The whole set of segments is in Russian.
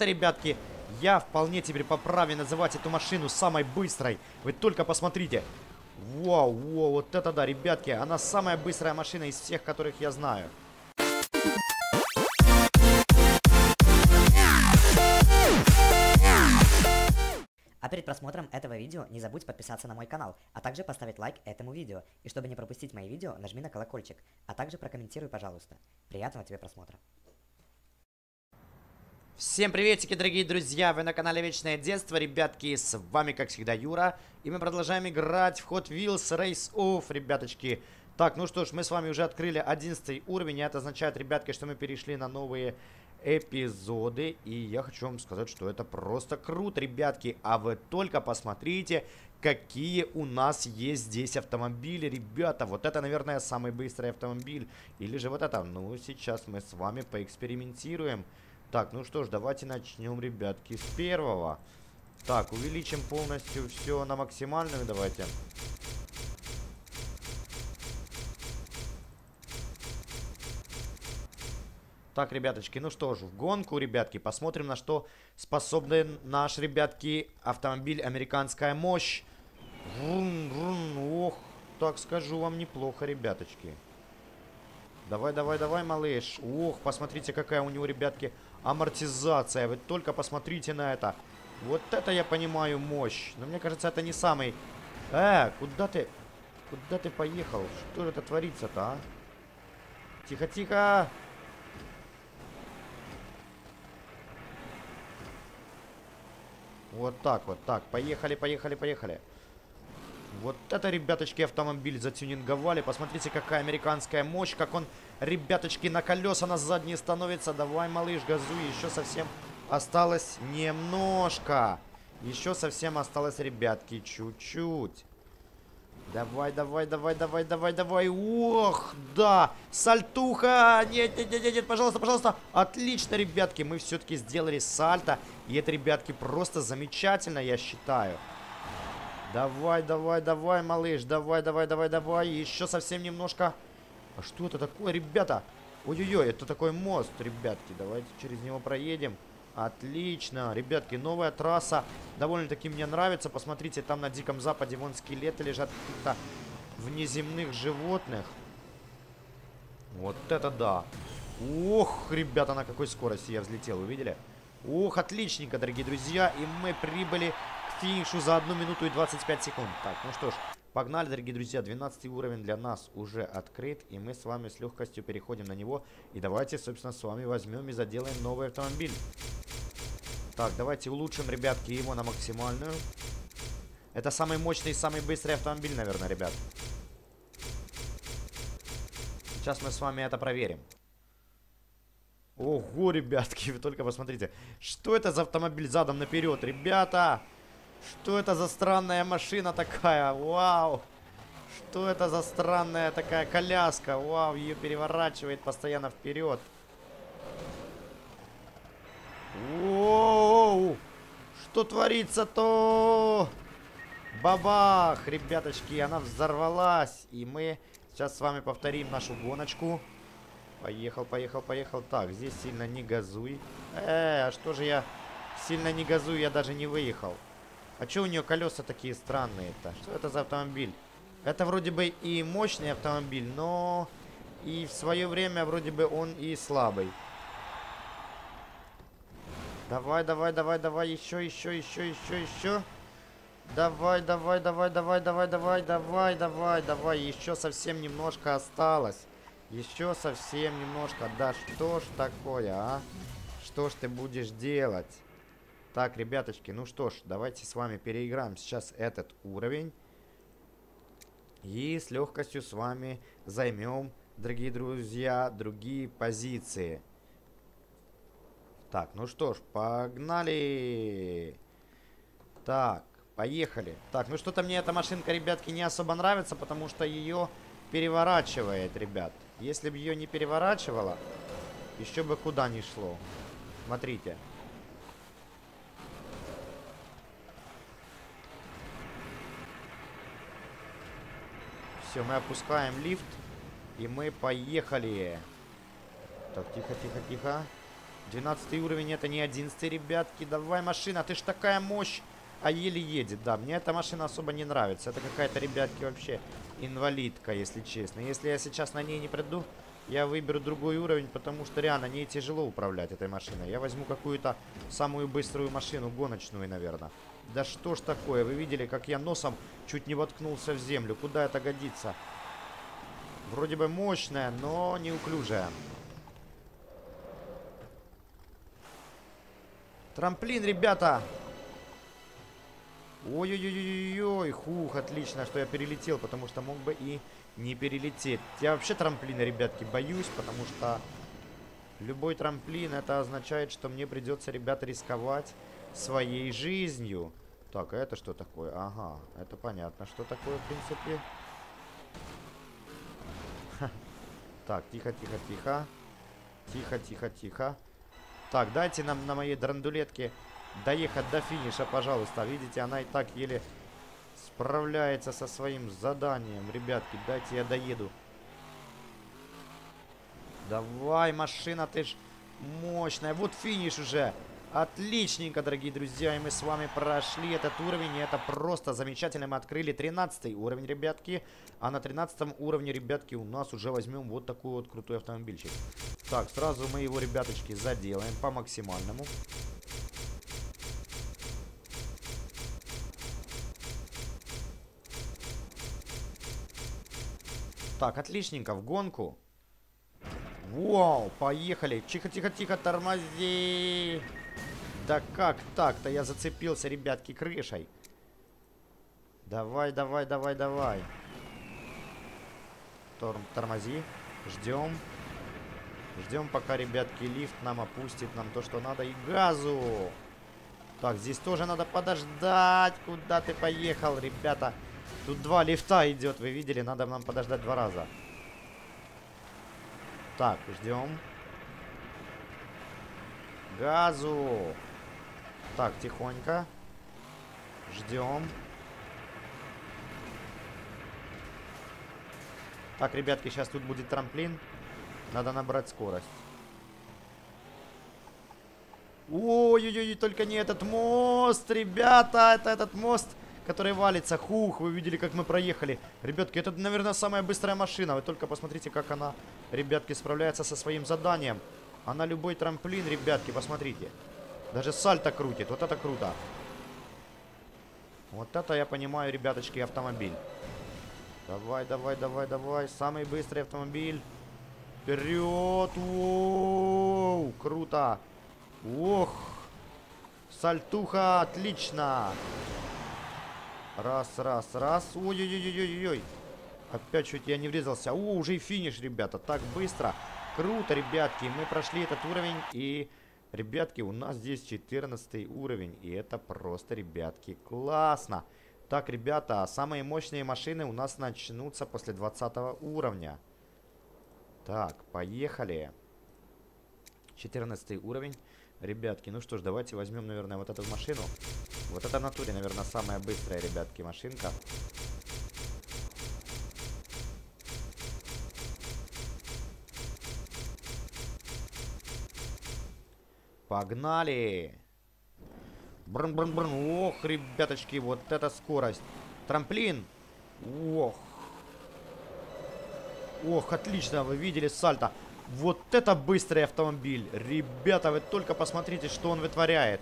это, ребятки, я вполне теперь поправе называть эту машину самой быстрой. Вы только посмотрите. Вау, вау, вот это да, ребятки, она самая быстрая машина из всех, которых я знаю. А перед просмотром этого видео не забудь подписаться на мой канал, а также поставить лайк этому видео. И чтобы не пропустить мои видео, нажми на колокольчик, а также прокомментируй, пожалуйста. Приятного тебе просмотра. Всем приветики, дорогие друзья! Вы на канале Вечное Детство, ребятки, с вами, как всегда, Юра. И мы продолжаем играть в Hot Wheels Race Off, ребяточки. Так, ну что ж, мы с вами уже открыли 11 уровень, и это означает, ребятки, что мы перешли на новые эпизоды. И я хочу вам сказать, что это просто круто, ребятки. А вы только посмотрите, какие у нас есть здесь автомобили, ребята. Вот это, наверное, самый быстрый автомобиль. Или же вот это. Ну, сейчас мы с вами поэкспериментируем. Так, ну что ж, давайте начнем, ребятки, с первого. Так, увеличим полностью все на максимальную, давайте. Так, ребяточки, ну что ж, в гонку, ребятки, посмотрим, на что способны наш, ребятки, автомобиль «Американская мощь». Врун, врун, ох, так скажу вам, неплохо, ребяточки. Давай, давай, давай, малыш. Ох, посмотрите, какая у него, ребятки, амортизация. Вы только посмотрите на это. Вот это я понимаю мощь. Но мне кажется, это не самый... Э, куда ты... Куда ты поехал? Что же это творится-то, а? Тихо, тихо. Вот так вот, так. Поехали, поехали, поехали. Вот это, ребяточки, автомобиль затюнинговали. Посмотрите, какая американская мощь. Как он, ребяточки, на колеса на задние становится. Давай, малыш, газуй. Еще совсем осталось немножко. Еще совсем осталось, ребятки, чуть-чуть. Давай, давай, давай, давай, давай, давай. Ох, да. Сальтуха. Нет, нет, нет, нет, пожалуйста, пожалуйста. Отлично, ребятки. Мы все-таки сделали сальто. И это, ребятки, просто замечательно, я считаю. Давай, давай, давай, малыш. Давай, давай, давай, давай. Еще совсем немножко. А что это такое, ребята? Ой-ой-ой, это такой мост, ребятки. Давайте через него проедем. Отлично. Ребятки, новая трасса. Довольно-таки мне нравится. Посмотрите, там на Диком Западе вон скелеты лежат каких-то внеземных животных. Вот это да. Ох, ребята, на какой скорости я взлетел, увидели? Ох, отличненько, дорогие друзья. И мы прибыли финишу за 1 минуту и 25 секунд. Так, ну что ж, погнали, дорогие друзья. 12 уровень для нас уже открыт. И мы с вами с легкостью переходим на него. И давайте, собственно, с вами возьмем и заделаем новый автомобиль. Так, давайте улучшим, ребятки, его на максимальную. Это самый мощный и самый быстрый автомобиль, наверное, ребят. Сейчас мы с вами это проверим. Ого, ребятки, вы только посмотрите. Что это за автомобиль задом наперед, ребята? Что это за странная машина такая? Вау! Что это за странная такая коляска? Вау, ее переворачивает постоянно вперед. Воу! Что творится-то? Бабах, ребяточки, она взорвалась. И мы сейчас с вами повторим нашу гоночку. Поехал, поехал, поехал. Так, здесь сильно не газуй. Э, а что же я сильно не газую, я даже не выехал. А что у нее колеса такие странные-то? Что это за автомобиль? Это вроде бы и мощный автомобиль, но и в свое время вроде бы он и слабый. Давай, давай, давай, давай, еще, еще, еще, еще, еще. Давай, давай, давай, давай, давай, давай, давай, давай, давай. Еще совсем немножко осталось. Еще совсем немножко. Да что ж такое, а? Что ж ты будешь делать? Так, ребяточки, ну что ж, давайте с вами переиграем сейчас этот уровень. И с легкостью с вами займем, дорогие друзья, другие позиции. Так, ну что ж, погнали! Так, поехали. Так, ну что-то мне эта машинка, ребятки, не особо нравится, потому что ее переворачивает, ребят. Если бы ее не переворачивало, еще бы куда ни шло. Смотрите. Все, мы опускаем лифт. И мы поехали. Так, тихо, тихо, тихо. 12 уровень это не 11, ребятки. Давай, машина, ты ж такая мощь. А еле едет, да. Мне эта машина особо не нравится. Это какая-то, ребятки, вообще инвалидка, если честно. Если я сейчас на ней не приду, я выберу другой уровень, потому что реально не тяжело управлять этой машиной. Я возьму какую-то самую быструю машину, гоночную, наверное. Да что ж такое, вы видели, как я носом чуть не воткнулся в землю. Куда это годится? Вроде бы мощная, но неуклюжая. Трамплин, ребята! Ой-ой-ой-ой-ой, хух, отлично, что я перелетел, потому что мог бы и не перелететь. Я вообще трамплина, ребятки, боюсь, потому что любой трамплин, это означает, что мне придется, ребята, рисковать своей жизнью. Так, а это что такое? Ага, это понятно, что такое, в принципе. Так, тихо, тихо, тихо. Тихо, тихо, тихо. Так, дайте нам на моей драндулетке доехать до финиша, пожалуйста. Видите, она и так еле справляется со своим заданием. Ребятки, дайте я доеду. Давай, машина, ты ж мощная. Вот финиш уже. Отличненько, дорогие друзья, и мы с вами прошли этот уровень, и это просто замечательно. Мы открыли 13 уровень, ребятки, а на 13 уровне, ребятки, у нас уже возьмем вот такой вот крутой автомобильчик. Так, сразу мы его, ребяточки, заделаем по максимальному. Так, отличненько, в гонку. Вау, поехали. Тихо-тихо-тихо, тормози. Да как так-то? Я зацепился, ребятки, крышей. Давай, давай, давай, давай. Торм, тормози. Ждем. Ждем, пока, ребятки, лифт нам опустит нам то, что надо. И газу. Так, здесь тоже надо подождать. Куда ты поехал, ребята? Тут два лифта идет, вы видели? Надо нам подождать два раза. Так, ждем. Газу. Так, тихонько. Ждем. Так, ребятки, сейчас тут будет трамплин. Надо набрать скорость. Ой-ой-ой, только не этот мост, ребята, это этот мост который валится. Хух, вы видели, как мы проехали. Ребятки, это, наверное, самая быстрая машина. Вы только посмотрите, как она, ребятки, справляется со своим заданием. Она любой трамплин, ребятки, посмотрите. Даже сальто крутит. Вот это круто. Вот это я понимаю, ребяточки, автомобиль. Давай, давай, давай, давай. Самый быстрый автомобиль. Вперед! Воу! Круто! Ох! Сальтуха, отлично! Раз, раз, раз. Ой-ой-ой-ой-ой-ой. Опять чуть я не врезался. О, уже и финиш, ребята. Так быстро. Круто, ребятки. Мы прошли этот уровень. И, ребятки, у нас здесь 14 уровень. И это просто, ребятки, классно. Так, ребята, самые мощные машины у нас начнутся после 20 уровня. Так, поехали. 14 уровень. Ребятки, ну что ж, давайте возьмем, наверное, вот эту машину. Вот это натуре, наверное, самая быстрая, ребятки, машинка. Погнали! Брн-брн-брн. Ох, ребяточки, вот это скорость. Трамплин. Ох. Ох, отлично, вы видели сальто. Вот это быстрый автомобиль. Ребята, вы только посмотрите, что он вытворяет.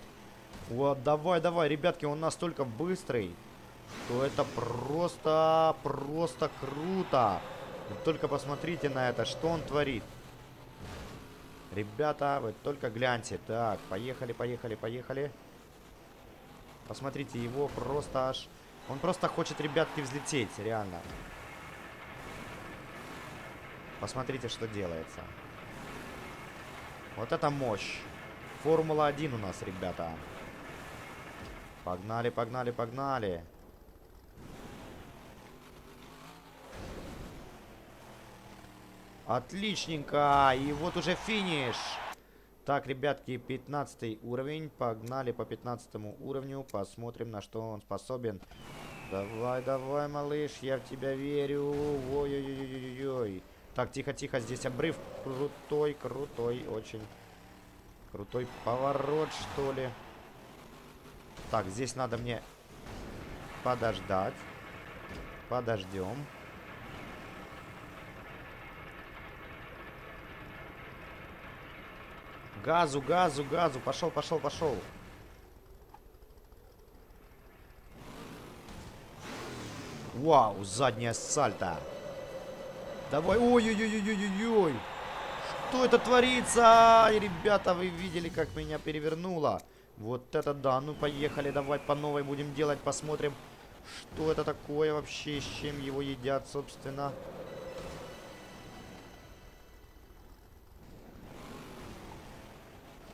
Вот, давай, давай, ребятки, он настолько быстрый, что это просто, просто круто. Вы только посмотрите на это, что он творит. Ребята, вы только гляньте. Так, поехали, поехали, поехали. Посмотрите, его просто аж... Он просто хочет, ребятки, взлететь, реально. Посмотрите, что делается. Вот это мощь. Формула-1 у нас, ребята. Погнали, погнали, погнали. Отличненько. И вот уже финиш. Так, ребятки, 15 уровень. Погнали по 15 уровню. Посмотрим, на что он способен. Давай, давай, малыш, я в тебя верю. Ой-ой-ой-ой-ой. Так, тихо-тихо, здесь обрыв крутой, крутой очень. Крутой поворот, что ли. Так, здесь надо мне подождать. Подождем. Газу, газу, газу. Пошел, пошел, пошел. Вау, задняя сальто. Давай, ой-ой-ой-ой-ой-ой. Что это творится? Ребята, вы видели, как меня перевернуло. Вот это да. Ну, поехали, давай по новой будем делать. Посмотрим, что это такое вообще, с чем его едят, собственно.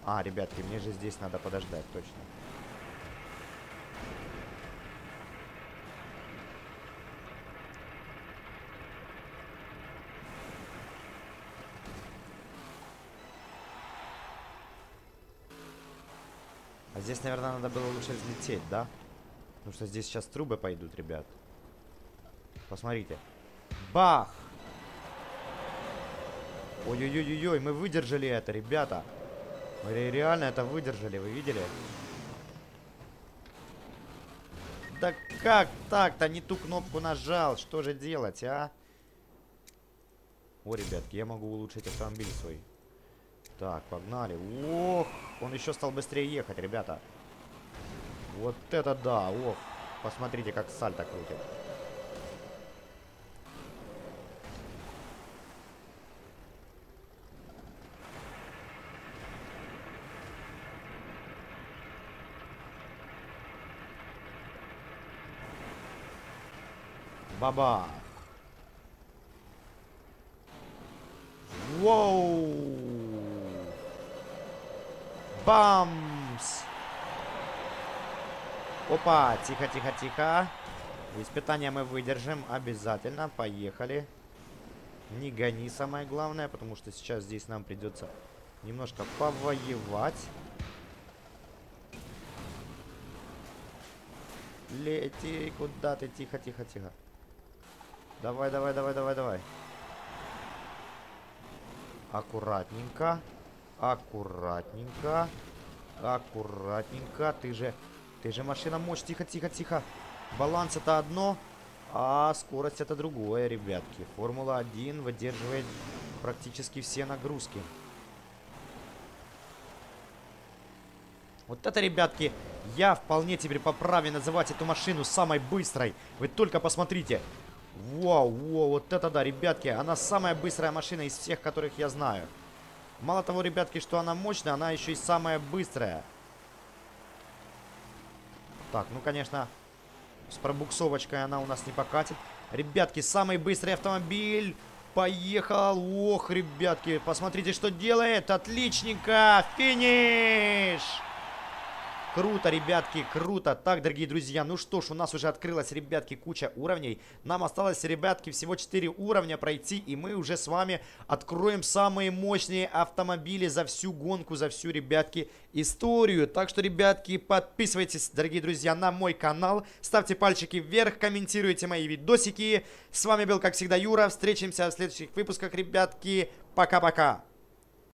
А, ребятки, мне же здесь надо подождать, точно. Здесь, наверное, надо было лучше взлететь, да? Потому что здесь сейчас трубы пойдут, ребят. Посмотрите. Бах! Ой-ой-ой-ой, мы выдержали это, ребята. Мы реально это выдержали, вы видели? Да как так-то? Не ту кнопку нажал. Что же делать, а? О, ребятки, я могу улучшить автомобиль свой. Так, погнали. Ох, он еще стал быстрее ехать, ребята. Вот это да, ох. Посмотрите, как сальто крутит. Баба. Воу. Бамс. Опа, тихо, тихо, тихо. Испытания мы выдержим обязательно. Поехали. Не гони, самое главное, потому что сейчас здесь нам придется немножко повоевать. Лети, куда ты? Тихо, тихо, тихо. Давай, давай, давай, давай, давай. Аккуратненько. Аккуратненько. Аккуратненько. Ты же... Ты же машина мощь. Тихо, тихо, тихо. Баланс это одно, а скорость это другое, ребятки. Формула-1 выдерживает практически все нагрузки. Вот это, ребятки, я вполне теперь поправе называть эту машину самой быстрой. Вы только посмотрите. Вау, вау, вот это да, ребятки, она самая быстрая машина из всех, которых я знаю. Мало того, ребятки, что она мощная, она еще и самая быстрая. Так, ну, конечно, с пробуксовочкой она у нас не покатит. Ребятки, самый быстрый автомобиль. Поехал. Ох, ребятки, посмотрите, что делает. Отличненько. Финиш. Круто, ребятки, круто. Так, дорогие друзья, ну что ж, у нас уже открылась, ребятки, куча уровней. Нам осталось, ребятки, всего 4 уровня пройти, и мы уже с вами откроем самые мощные автомобили за всю гонку, за всю, ребятки, историю. Так что, ребятки, подписывайтесь, дорогие друзья, на мой канал. Ставьте пальчики вверх, комментируйте мои видосики. С вами был, как всегда, Юра. Встретимся в следующих выпусках, ребятки. Пока-пока.